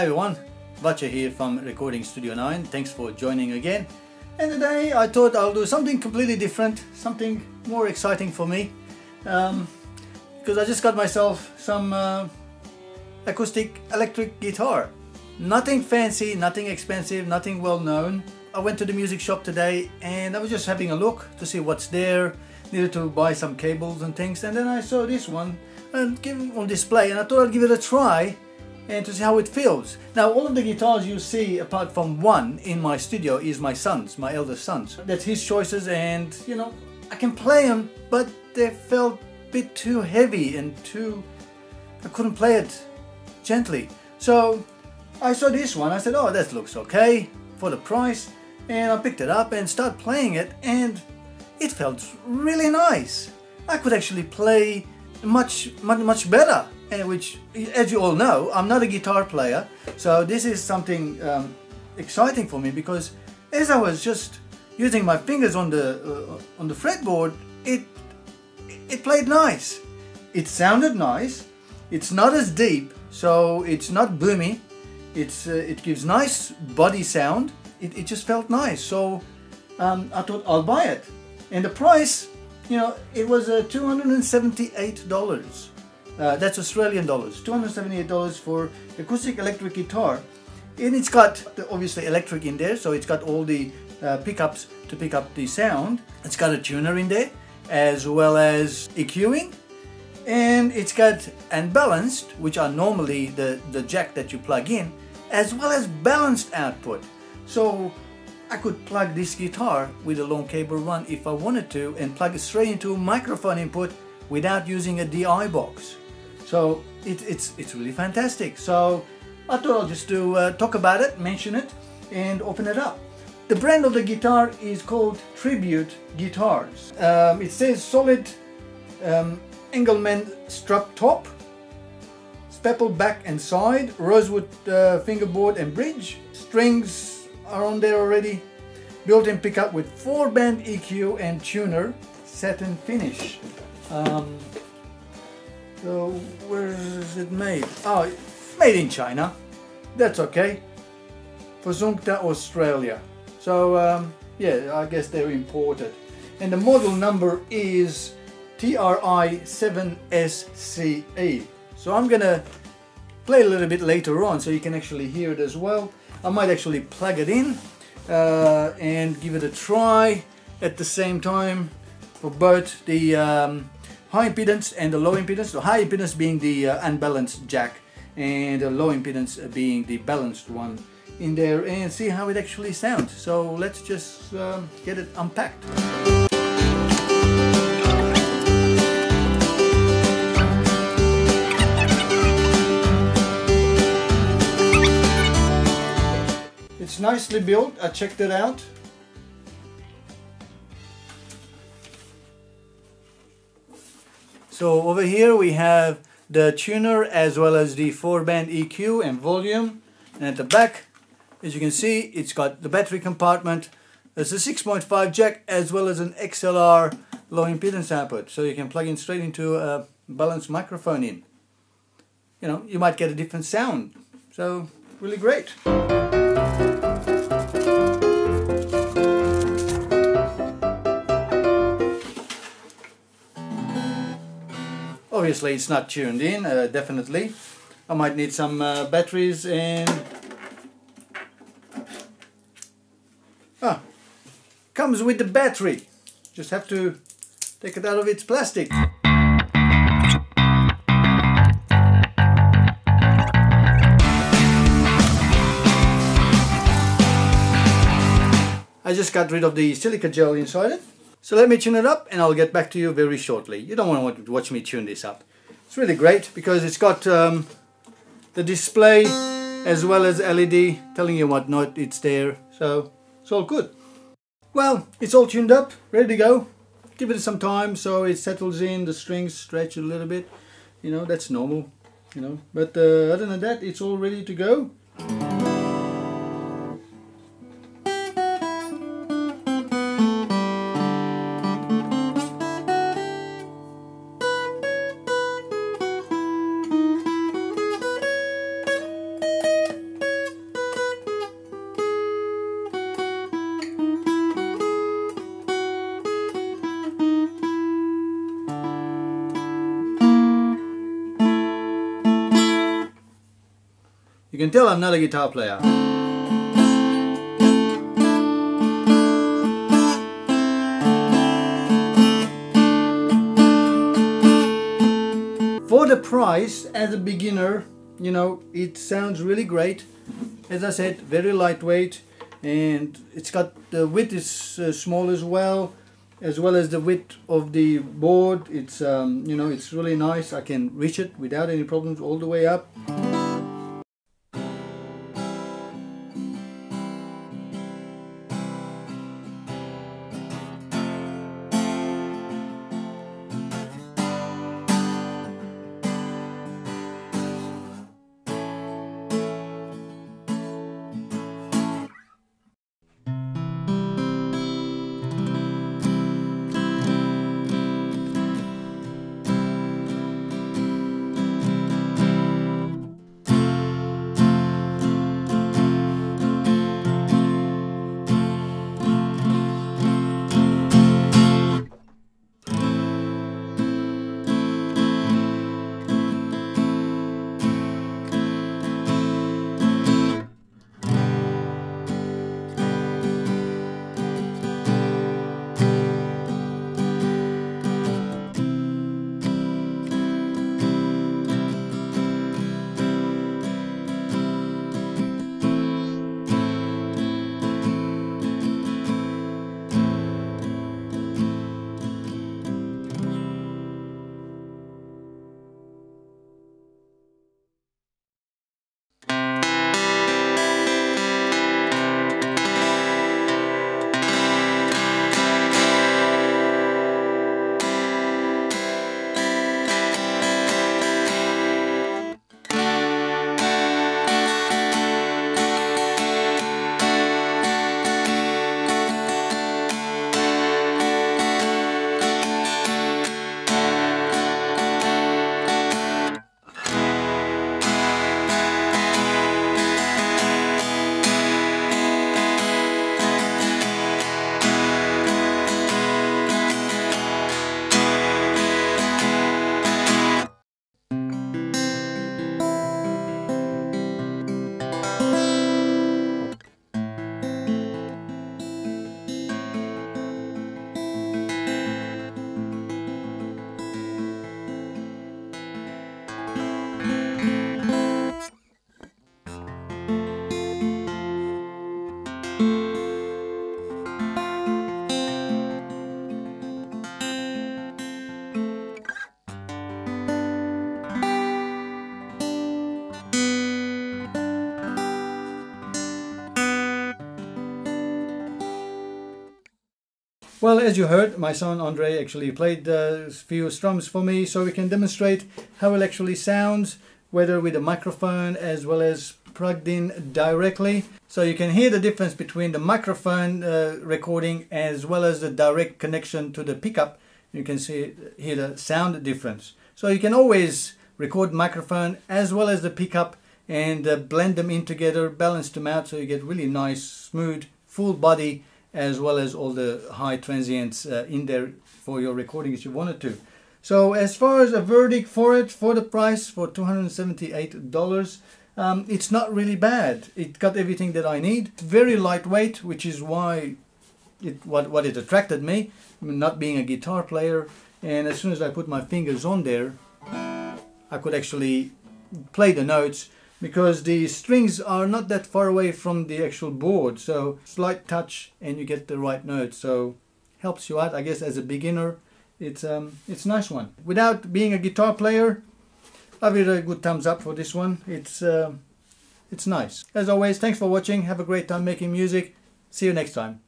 Hi everyone, Vatche here from Recording Studio 9. Thanks for joining again. And today I thought I'll do something completely different, something more exciting for me. Um, because I just got myself some uh, acoustic electric guitar. Nothing fancy, nothing expensive, nothing well known. I went to the music shop today and I was just having a look to see what's there. Needed to buy some cables and things and then I saw this one and give on display and I thought I'd give it a try and to see how it feels. Now all of the guitars you see apart from one in my studio is my son's, my eldest son's. That's his choices and you know I can play them but they felt a bit too heavy and too I couldn't play it gently. So I saw this one, I said oh that looks okay for the price and I picked it up and started playing it and it felt really nice. I could actually play much much much better which as you all know I'm not a guitar player so this is something um, exciting for me because as I was just using my fingers on the uh, on the fretboard it it played nice. It sounded nice. It's not as deep so it's not boomy. It's uh, it gives nice body sound. It, it just felt nice. So um, I thought I'll buy it. And the price you know it was uh, $278 uh, that's Australian dollars. $278 for acoustic electric guitar. And it's got obviously electric in there, so it's got all the uh, pickups to pick up the sound. It's got a tuner in there, as well as EQing. And it's got unbalanced, which are normally the, the jack that you plug in, as well as balanced output. So I could plug this guitar with a long cable run if I wanted to and plug it straight into a microphone input without using a DI box. So it, it's, it's really fantastic. So I thought I'll just do, uh, talk about it, mention it, and open it up. The brand of the guitar is called Tribute Guitars. Um, it says solid um, Engelmann spruce top, sapele back and side, rosewood uh, fingerboard and bridge. Strings are on there already. Built-in pickup with four-band EQ and tuner, satin finish. Um, so where is it made? Oh, made in China. That's okay. Fuzhou, Australia. So um, yeah, I guess they're imported. And the model number is TRI7SCE. So I'm gonna play a little bit later on so you can actually hear it as well. I might actually plug it in uh, and give it a try at the same time for both the um, high impedance and the low impedance. The high impedance being the uh, unbalanced jack and the low impedance being the balanced one in there and see how it actually sounds. So let's just um, get it unpacked. It's nicely built, I checked it out. So over here we have the tuner as well as the four band EQ and volume. And at the back as you can see it's got the battery compartment. There's a 6.5 jack as well as an XLR low impedance output. So you can plug in straight into a balanced microphone in. You know you might get a different sound. So really great obviously it's not tuned in uh, definitely. I might need some uh, batteries and ah comes with the battery. Just have to take it out of its plastic. I just got rid of the silica gel inside it so let me tune it up and I'll get back to you very shortly. You don't want to watch me tune this up. It's really great because it's got um, the display as well as LED telling you what note it's there. So it's all good. Well, it's all tuned up, ready to go. Give it some time so it settles in, the strings stretch a little bit. You know, that's normal, you know. But uh, other than that, it's all ready to go. Can tell I'm not a guitar player. For the price, as a beginner, you know, it sounds really great. As I said, very lightweight and it's got the width is uh, small as well as well as the width of the board it's um, you know it's really nice I can reach it without any problems all the way up Well, as you heard, my son Andre actually played a few strums for me so we can demonstrate how it actually sounds, whether with a microphone as well as plugged in directly. So you can hear the difference between the microphone uh, recording as well as the direct connection to the pickup. You can see hear the sound difference. So you can always record microphone as well as the pickup and uh, blend them in together, balance them out so you get really nice, smooth, full body as well as all the high transients uh, in there for your recording if you wanted to. So as far as a verdict for it, for the price, for $278, um, it's not really bad. It got everything that I need. Very lightweight, which is why it what, what it attracted me, not being a guitar player. And as soon as I put my fingers on there, I could actually play the notes because the strings are not that far away from the actual board so slight touch and you get the right note so helps you out I guess as a beginner. It's um it's a nice one. Without being a guitar player I give it a good thumbs up for this one. It's uh, it's nice. As always thanks for watching. Have a great time making music. See you next time